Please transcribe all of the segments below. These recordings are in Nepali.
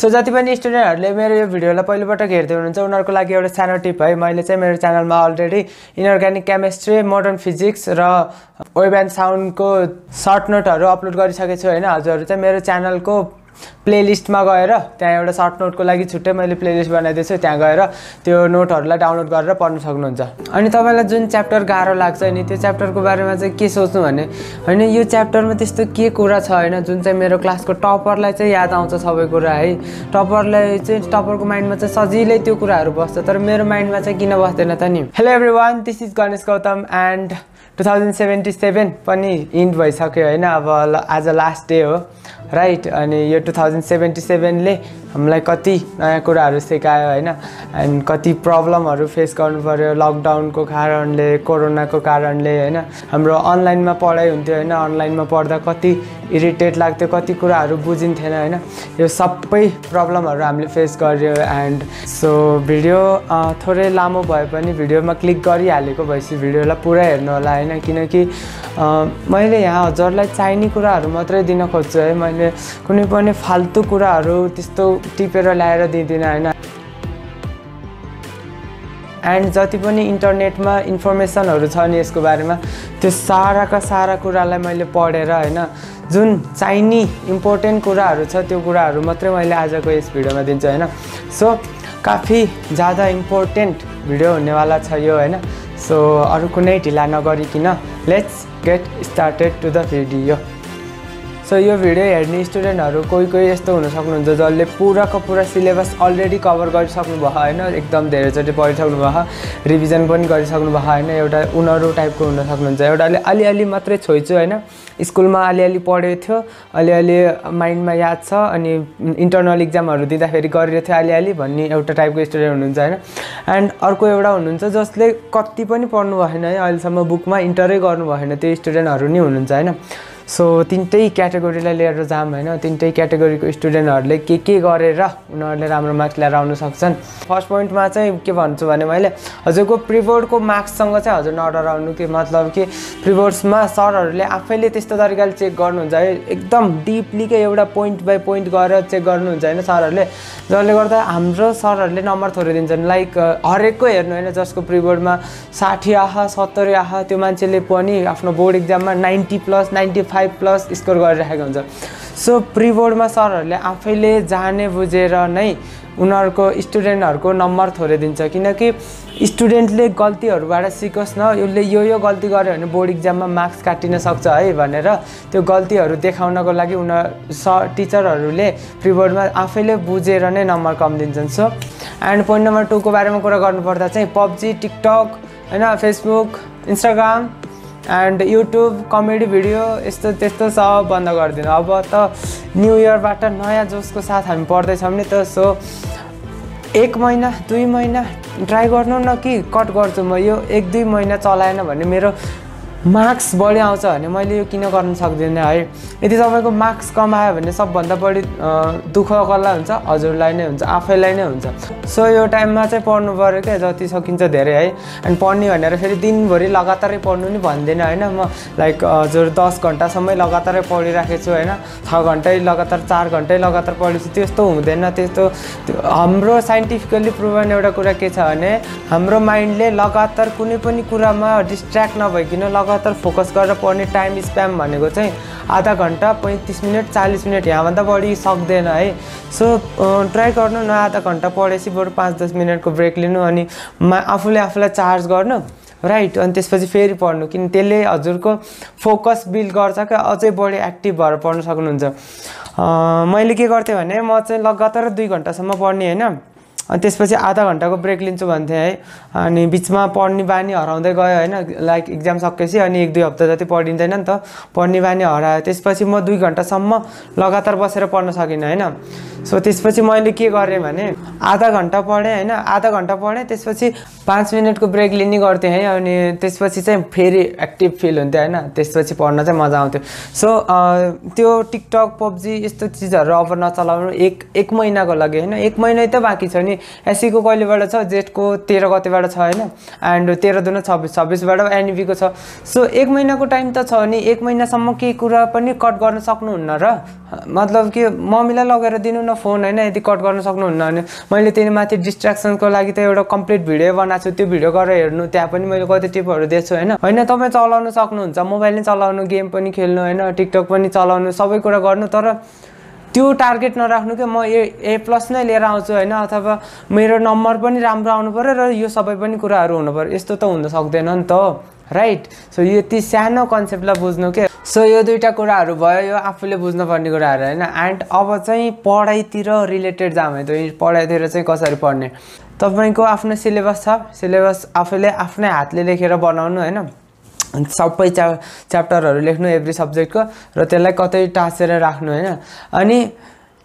सो जति पनि स्टुडेन्टहरूले मेरो यो भिडियोलाई पहिलोपटक हेर्दै हुनुहुन्छ उनीहरूको लागि एउटा सानो टिप है। मैले चाहिँ मेरो च्यानलमा already inorganic chemistry modern physics र वेब एन्ड साउन्डको सर्ट नोटहरू अपलोड गरिसकेको छु होइन? हजुरहरू चाहिँ मेरो च्यानलको प्लेलिस्टमा गएर त्यहाँ एउटा सर्ट नोटको लागि छुट्टै मैले प्लेलिस्ट बनाइदिएछु त्यहाँ गएर त्यो नोटहरूलाई डाउनलोड गरेर पढ्न सक्नुहुन्छ। अनि तपाईँलाई जुन च्याप्टर गाह्रो लाग्छ नि त्यो च्याप्टरको बारेमा चाहिँ के सोच्नु भने होइन यो च्याप्टरमा त्यस्तो के कुरा छ होइन जुन चाहिँ मेरो क्लासको टपरलाई चाहिँ याद आउँछ सबै कुरा है। टपरलाई चाहिँ टपरको माइन्डमा चाहिँ सजिलै त्यो कुराहरू बस्छ तर मेरो माइन्डमा चाहिँ किन बस्दैन त नि? Hello everyone this is Ganesh Gautam and two thousand seventy seven पनि इन्ड भइसक्यो होइन अब आज लास्ट डे हो। राइट अनि यो टु थाउजन्ड सेभेन्टी सेभेनले हामीलाई कति नयाँ कुराहरू सिकायो होइन? एन्ड कति प्रब्लमहरू फेस गर्नु पऱ्यो लकडाउनको कारणले कोरोनाको कारणले होइन? हाम्रो अनलाइनमा पढाइ हुन्थ्यो होइन? अनलाइनमा पढ्दा कति इरिटेट लाग्थ्यो कति कुराहरू बुझिन्थेन होइन? यो सबै प्रब्लमहरू हामीले फेस गर्यो एन्ड सो भिडियो थोरै लामो भए पनि भिडियोमा क्लिक गरिहालेको भएपछि भिडियोलाई पुरा हेर्नु होला होइन? किनकि मैले यहाँ हजुरलाई चाहिने कुराहरू मात्रै दिन खोज्छु है। मैले कुनै पनि फाल्तु कुराहरू त्यस्तो टिपेर ल्याएर दिँदिनँ होइन? एन्ड जति पनि इन्टरनेटमा इन्फर्मेसनहरू छ नि यसको बारेमा त्यो साराका सारा कुरालाई मैले पढेर होइन? जुन चाहिने इम्पोर्टेन्ट कुराहरू छ त्यो कुराहरू मात्रै मैले आजको यस भिडियोमा दिन्छु होइन? सो काफी ज़्यादा इम्पोर्टेन्ट भिडियो हुनेवाला छ यो होइन? सो अरू कुनै ढिला नगरिकन let's get started to the video so यो भिडियो हेर्ने स्टुडेन्टहरू कोही कोही यस्तो हुन सक्नुहुन्छ जसले पुराको पुरा सिलेबस अलरेडी कभर गरिसक्नु भयो होइन? एकदम धेरैचोटि पढिसक्नु भयो रिभिजन पनि गरिसक्नु भयो होइन? एउटा उनीहरू टाइपको हुन सक्नुहुन्छ एउटाले अलिअलि मात्रै छोइछु होइन? स्कुलमा अलिअलि पढेको थियो अलिअलि माइन्डमा याद छ अनि इन्टरनल इक्जामहरू दिँदाखेरि गरिरहेको थियो अलिअलि भन्ने एउटा टाइपको स्टुडेन्ट हुनुहुन्छ होइन? एन्ड अर्को एउटा हुनुहुन्छ जसले कति पनि पढ्नु भएन है अहिलेसम्म बुकमा इन्टरै गर्नु भएन त्यो स्टुडेन्टहरू नि हुनुहुन्छ होइन? सो तिनटै क्याटेगोरीलाई लिएर जाऊँ होइन। तिनटै क्याटेगोरीको स्टुडेन्टहरूले के के गरेर उनीहरूले राम्रो मार्क्स ल्याएर आउनु सक्छन्? फर्स्ट पोइन्टमा चाहिँ के भन्छु भने मैले हजुरको प्रिबोर्डको मार्क्ससँग चाहिँ हजुर नडराउनु कि मतलब कि? प्रिबोर्ड्समा सरहरूले आफैले त्यस्तो तरिकाले चेक गर्नुहुन्छ। है एकदम डिपलीकै एउटा पोइन्ट बाई पोइन्ट गरेर चेक गर्नुहुन्छ होइन सरहरूले। जसले गर्दा हाम्रो सरहरूले नम्बर थोरै दिन्छन् लाइक हरेकको हेर्नु होइन जसको प्रिबोर्डमा साठी आह सत्तरी आह त्यो मान्छेले पनि आफ्नो बोर्ड इक्जाममा ninety plus ninety five five plus score गरिराखेको हुन्छ। सो प्रिबोर्डमा सरहरूले आफैले जाने बुझेर नै उनीहरूको स्टुडेन्टहरूको नम्बर थोरै दिन्छ किनकि स्टुडेन्टले गल्तीहरूबाट सिकोस् न यसले यो यो गल्ती गर्यो भने बोर्ड इक्जाममा मार्क्स काटिन सक्छ है भनेर त्यो गल्तीहरू देखाउनको लागि उनीहरू स टिचरहरूले प्रिबोर्डमा आफैले बुझेर नै नम्बर कम दिन्छन्। सो एन्ड पोइन्ट नम्बर टूको बारेमा कुरा गर्नुपर्दा चाहिँ पब्जी टिकटक होइन Facebook Instagram and YouTube comedy video यस्तो त्यस्तो सब बन्द गरिदिनु। अब त न्यु इयरबाट नयाँ जोसको साथ हामी पढ्दैछौँ नि त। सो एक महिना दुई महिना ट्राई गर्नु न कि कट गर्छु म यो। एक दुई महिना चलाएन भने मेरो मार्क्स बढी आउँछ भने मैले यो किन गर्न सक्दिनँ है? यदि तपाईँको मार्क्स कमायो भने सबभन्दा बढी दुःख कसलाई हुन्छ? हजुरलाई नै हुन्छ आफैलाई नै हुन्छ। सो यो टाइममा चाहिँ पढ्नु पऱ्यो क्या जति सकिन्छ धेरै है। अनि पढ्ने भनेर फेरि दिनभरि लगातारै पढ्नु नि भन्दिनँ होइन? म लाइक हजुर दस घन्टासम्मै लगातारै पढिराखेको छु होइन? छ घन्टै लगातार चार घन्टै लगातार पढेपछि त्यस्तो हुँदैन त्यस्तो हाम्रो साइन्टिफिकल्ली प्रुभन एउटा कुरा के छ भने हाम्रो माइन्डले लगातार कुनै पनि कुरामा डिस्ट्र्याक्ट नभइकन लगातार लगातार फोकस गरेर पढ्ने टाइम स्प्याम भनेको चाहिँ आधा घन्टा पैँतिस मिनट चालिस मिनट यहाँभन्दा बढी सक्दैन है। सो ट्राई गर्नु न आधा घन्टा पढेपछि बरु पाँच दस मिनटको ब्रेक लिनु अनि मा आफूले आफूलाई चार्ज गर्नु। राइट अनि त्यसपछि फेरि पढ्नु किन त्यसले हजुरको फोकस बिल्ड गर्छ क्या अझै बढी एक्टिभ भएर पढ्नु सक्नुहुन्छ। मैले के गर्थेँ भने म चाहिँ लगातार दुई घन्टासम्म पढ्ने होइन। अनि त्यसपछि आधा घन्टाको ब्रेक लिन्छु भन्थेँ है। अनि बिचमा पढ्ने बानी हराउँदै गयो होइन। लाइक इक्जाम सकेपछि अनि एक दुई हप्ता जति पढिँदैन नि त पढ्ने बानी हरायो। त्यसपछि म दुई घन्टासम्म लगातार बसेर पढ्न सकिनँ होइन। सो त्यसपछि मैले के गरेँ भने आधा घन्टा पढेँ होइन। आधा घन्टा पढेँ त्यसपछि पाँच मिनटको ब्रेक लिने गर्थेँ है अनि त्यसपछि चाहिँ फेरि एक्टिभ फिल हुन्थ्यो होइन त्यसपछि पढ्न चाहिँ मजा आउँथ्यो। सो त्यो टिकटक पब्जी यस्तो चिजहरू अब नचलाउनु एक एक महिनाको लागि होइन एक महिना त बाँकी छ नि। एसीको कहिलेबाट छ जेठको तेह्र गतेबाट छ होइन एन्ड तेह्र दुन छब्बिस छब्बिसबाट एनइबीको छ। सो एक महिनाको टाइम त छ नि एक महिनासम्म केही कुरा पनि कट गर्न सक्नुहुन्न र मतलब कि मम्मीलाई लगेर दिनु न फोन होइन यदि कट गर्न सक्नुहुन्न भने। मैले त्यही माथि डिस्ट्राक्सनको लागि त एउटा कम्प्लिट भिडियो छु त्यो भिडियो गरेर हेर्नु त्यहाँ पनि मैले कति टिपहरू दिएको छु होइन? होइन तपाईँ चलाउनु सक्नुहुन्छ मोबाइल नै चलाउनु गेम पनि खेल्नु होइन? टिकटक पनि चलाउनु सबै कुरा गर्नु तर त्यो टार्गेट नराख्नु कि म ए ए प्लस नै लिएर आउँछु होइन? अथवा मेरो नम्बर पनि राम्रो आउनु पऱ्यो र यो सबै पनि कुराहरू हुनु पऱ्यो। यस्तो त हुन सक्दैन नि त राइट? सो यति सानो कन्सेप्टलाई बुझ्नु के? सो यो दुइटा कुराहरू भयो यो आफूले बुझ्नुपर्ने कुराहरू होइन? एन्ड अब चाहिँ पढाइतिर रिलेटेड जाम है त पढाइतिर चाहिँ कसरी पढ्ने? तपाईँको आफ्नो सिलेबस छ? सिलेबस आफूले आफ्नै हातले लेखेर बनाउनु होइन? सबै च्या च्याप्टरहरू लेख्नु एभ्री सब्जेक्टको र त्यसलाई कतै टाँसेर राख्नु होइन? अनि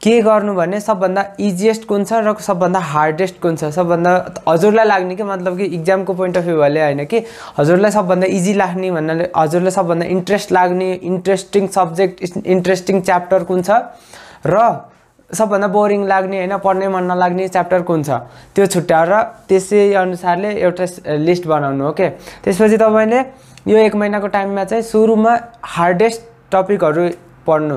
के गर्नु भने सबभन्दा इजिएस्ट कुन छ र सबभन्दा हार्डेस्ट कुन छ? सबभन्दा हजुरलाई लाग्ने कि मतलब कि इक्जामको पोइन्ट अफ भ्यूले होइन कि हजुरलाई सबभन्दा इजी लाग्ने भन्नाले हजुरलाई सबभन्दा इन्ट्रेस्ट लाग्ने इन्ट्रेस्टिङ सब्जेक्ट इन्ट्रेस्टिङ च्याप्टर कुन छ? र सबभन्दा बोरिङ लाग्ने होइन पढ्नै मन नलाग्ने च्याप्टर कुन छ त्यो छुट्याएर त्यसै अनुसारले एउटा लिस्ट बनाउनु ओके? त्यसपछि तपाईँले यो एक महिनाको टाइममा चाहिँ सुरुमा हार्डेस्ट टपिकहरू पढ्नु।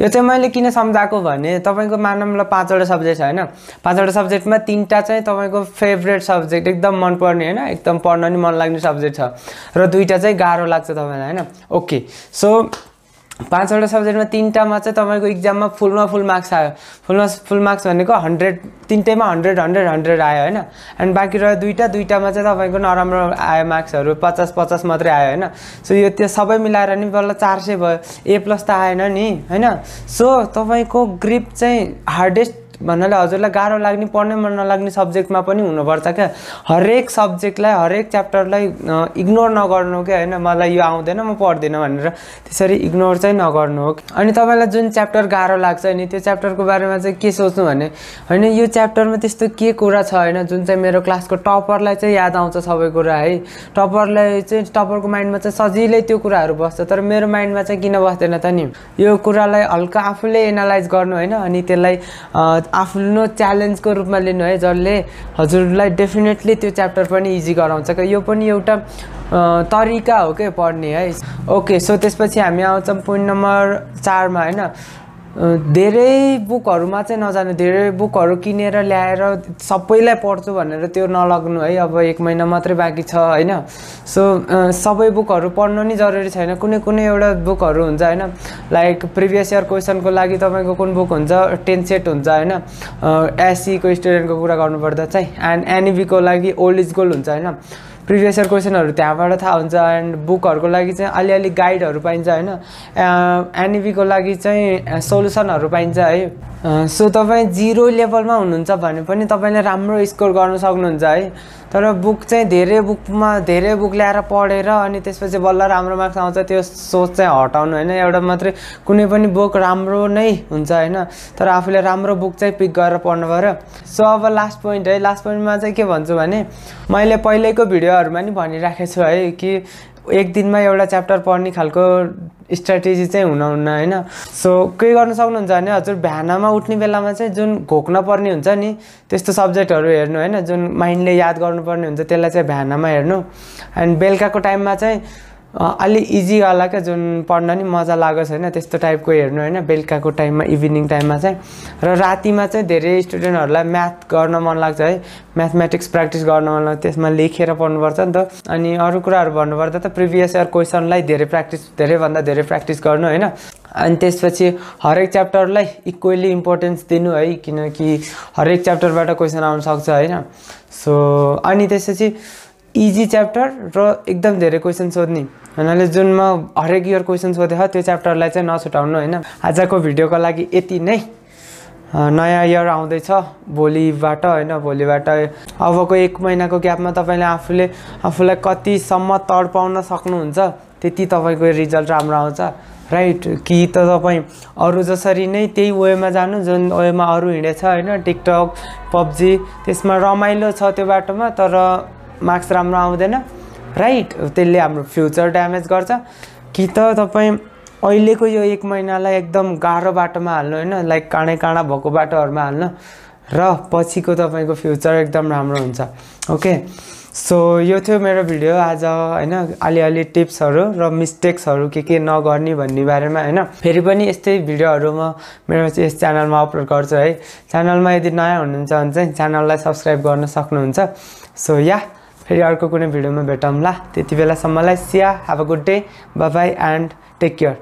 यो चाहिँ मैले किन सम्झाएको भने तपाईँको मानवलाई पाँचवटा सब्जेक्ट छ होइन? पाँचवटा सब्जेक्टमा तिनवटा चाहिँ तपाईँको फेभरेट सब्जेक्ट एकदम मनपर्ने होइन? एकदम पढ्न नि मन लाग्ने सब्जेक्ट छ। र दुइटा चाहिँ गाह्रो लाग्छ तपाईँलाई होइन? ओके सो पाँचवटा सब्जेक्टमा तिनवटामा चाहिँ तपाईँको इक्जाममा फुलमा फुल मार्क्स आयो। फुलमा फुल मार्क्स भनेको हन्ड्रेड तिनटैमा हन्ड्रेड हन्ड्रेड हन्ड्रेड आयो होइन। एन्ड बाँकी रह्यो दुइटा दुइटामा चाहिँ तपाईँको नराम्रो आयो मार्क्सहरू पचास पचास मात्रै आयो होइन। सो यो त्यो सबै मिलाएर नि बल्ल चार सय भयो। ए प्लस त आएन नि होइन। सो तपाईँको ग्रिप चाहिँ हार्डेस्ट भन्नाले हजुरलाई गाह्रो लाग्ने पढ्नै मन नलाग्ने सब्जेक्टमा पनि हुनुपर्छ क्या। हरेक सब्जेक्टलाई हरेक च्याप्टरलाई इग्नोर नगर्नु क्या होइन? मलाई यो आउँदैन म पढ्दिनँ भनेर त्यसरी इग्नोर चाहिँ नगर्नु हो अनि तपाईँलाई जुन च्याप्टर गाह्रो लाग्छ नि त्यो च्याप्टरको बारेमा चाहिँ के सोच्नु भने होइन यो च्याप्टरमा त्यस्तो के कुरा छ होइन जुन चाहिँ मेरो क्लासको टपरलाई चाहिँ याद आउँछ सबै कुरा है? टपरलाई चाहिँ टपरको माइन्डमा चाहिँ सजिलै त्यो कुराहरू बस्छ तर मेरो माइन्डमा चाहिँ किन बस्दैन त नि? यो कुरालाई हल्का आफूले एनालाइज गर्नु होइन अनि त्यसलाई आफ्नो च्यालेन्जको रूपमा लिनु है जसले हजुरलाई डेफिनेटली त्यो च्याप्टर पनि इजी गराउँछ। क्या यो पनि एउटा तरिका हो क्या पढ्ने है। ओके सो त्यसपछि हामी आउँछौँ पोइन्ट नम्बर चारमा होइन? धेरै बुकहरूमा चाहिँ नजानु धेरै बुकहरू किनेर ल्याएर सबैलाई पढ्छु भनेर त्यो नलग्नु है अब एक महिना मात्रै बाँकी छ होइन? सो सबै बुकहरू पढ्नु नि जरुरी छैन। कुनै कुनै एउटा बुकहरू हुन्छ होइन? लाइक प्रिभियस इयर क्वेसनको लागि तपाईँको कुन बुक हुन्छ? टेन सेट हुन्छ होइन? एससीको स्टुडेन्टको कुरा गर्नुपर्दा चाहिँ एन्ड एनइबीको लागि ओल्ड इज गोल्ड हुन्छ होइन? प्रिभियस इयर क्वेसनहरू त्यहाँबाट थाहा हुन्छ एन्ड बुकहरूको लागि चाहिँ अलिअलि गाइडहरू पाइन्छ होइन। एनइबीको लागि चाहिँ सोल्युसनहरू पाइन्छ है। सो तपाईँ जिरो लेभलमा हुनुहुन्छ भने पनि तपाईँले राम्रो स्कोर गर्न सक्नुहुन्छ है। तर बुक चाहिँ धेरै बुकमा धेरै बुक ल्याएर पढेर अनि त्यसपछि बल्ल राम्रो मार्क्स आउँछ त्यो सोच चाहिँ हटाउनु होइन। एउटा मात्रै कुनै पनि बुक राम्रो नै हुन्छ होइन। तर आफूले राम्रो बुक चाहिँ पिक गरेर पढ्नु पऱ्यो। सो अब लास्ट पोइन्ट है। लास्ट पोइन्टमा चाहिँ के भन्छु भने मैले पहिल्यैको भिडियोहरूमा नि भनिराखेको छु है कि एक दिनमा एउटा च्याप्टर पढ्ने खालको स्ट्राटेजी चाहिँ हुनुहुन्न होइन? सो के गर्नु सक्नुहुन्छ भने हजुर बिहानमा उठ्ने बेलामा चाहिँ जुन घोक्न पर्ने हुन्छ नि त्यस्तो सब्जेक्टहरू हेर्नु होइन? जुन माइन्डले याद गर्नुपर्ने हुन्छ त्यसलाई चाहिँ बिहानमा हेर्नु। एन्ड बेलुकाको टाइममा चाहिँ अलि इजी होला क्या जुन पढ्न नि मजा लागोस् होइन त्यस्तो टाइपको हेर्नु होइन बेलुकाको टाइममा इभिनिङ टाइममा चाहिँ। र रातिमा चाहिँ धेरै स्टुडेन्टहरूलाई म्याथ गर्न मन लाग्छ है। म्याथमेटिक्स प्र्याक्टिस गर्न मन लाग्छ त्यसमा लेखेर पढ्नुपर्छ नि त। अनि अरू कुराहरू भन्नुपर्दा त प्रिभियस इयर क्वेसनलाई धेरै प्र्याक्टिस धेरैभन्दा धेरै प्र्याक्टिस गर्नु होइन। अनि त्यसपछि हरेक च्याप्टरलाई इक्वली इम्पोर्टेन्स दिनु है किनकि हरेक च्याप्टरबाट क्वेसन आउनु सक्छ होइन। सो अनि त्यसपछि इजी च्याप्टर र एकदम धेरै क्वेसन सोध्ने। हुनाले जुनमा हरेक इयर क्वेसन सोधेको त्यो च्याप्टरलाई चाहिँ नछुटाउनु होइन? आजको भिडियोको लागि यति नै। नयाँ इयर आउँदैछ भोलिबाट होइन भोलिबाट। अबको एक महिनाको ग्यापमा तपाईँले आफूले आफूलाई कतिसम्म तडपाउन सक्नुहुन्छ त्यति तपाईँको रिजल्ट राम्रो आउँछ। राइट कि त तपाईँ अरू जसरी नै त्यही वेमा जानु जुन वेमा अरू हिँडेछ होइन टिकटक पब्जी त्यसमा रमाइलो छ त्यो बाटोमा तर मार्क्स राम्रो आउँदैन। राइट त्यसले हाम्रो फ्युचर ड्यामेज गर्छ। कि त तपाईँ अहिलेको यो एक महिनालाई एकदम गाह्रो बाटोमा हाल्नु होइन? लाइक काँडै काँडा भएको बाटोहरूमा हाल्नु। र पछिको तपाईँको फ्युचर एकदम राम्रो हुन्छ। ओके सो यो थियो मेरो भिडियो आज होइन? अलिअलि टिप्सहरू र मिस्टेक्सहरू के के नगर्ने भन्ने बारेमा होइन? फेरि पनि यस्तै भिडियोहरू म मेरो यस च्यानलमा अपलोड गर्छु है। च्यानलमा यदि नयाँ हुनुहुन्छ भने चाहिँ च्यानललाई सब्सक्राइब गर्न सक्नुहुन्छ। सो या फेरि अर्को कुनै भिडियोमा भेटौँला। त्यति बेलासम्मलाई see ya have a good day bye and take care